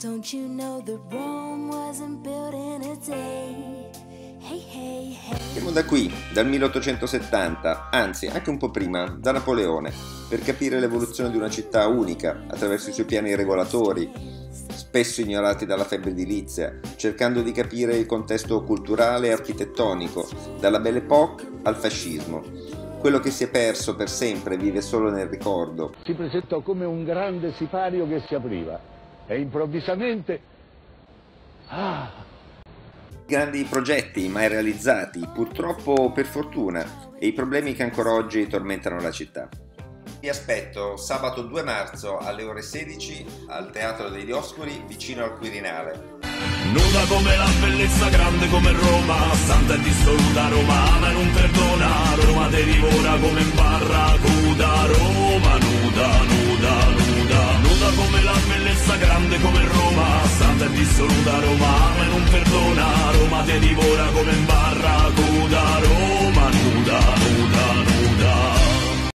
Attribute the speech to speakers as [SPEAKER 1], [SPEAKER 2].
[SPEAKER 1] Don't you know that Rome wasn't built in a day? Hey, hey, hey.
[SPEAKER 2] Partiamo da qui, dal 1870, anzi anche un po' prima, da Napoleone, per capire l'evoluzione di una città unica attraverso i suoi piani regolatori, spesso ignorati dalla febbre edilizia, cercando di capire il contesto culturale e architettonico, dalla Belle Époque al fascismo. Quello che si è perso per sempre vive solo nel ricordo.
[SPEAKER 3] Si presentò come un grande sipario che si apriva e improvvisamente... Ah!
[SPEAKER 2] Grandi progetti mai realizzati, purtroppo per fortuna, e i problemi che ancora oggi tormentano la città. Vi aspetto sabato 2 marzo alle ore 16 al Teatro dei Dioscuri vicino al Quirinale.
[SPEAKER 4] Nuda come la bellezza grande come Roma Santa e dissoluta Roma ma non perdona Roma te divora come in barracuda grande come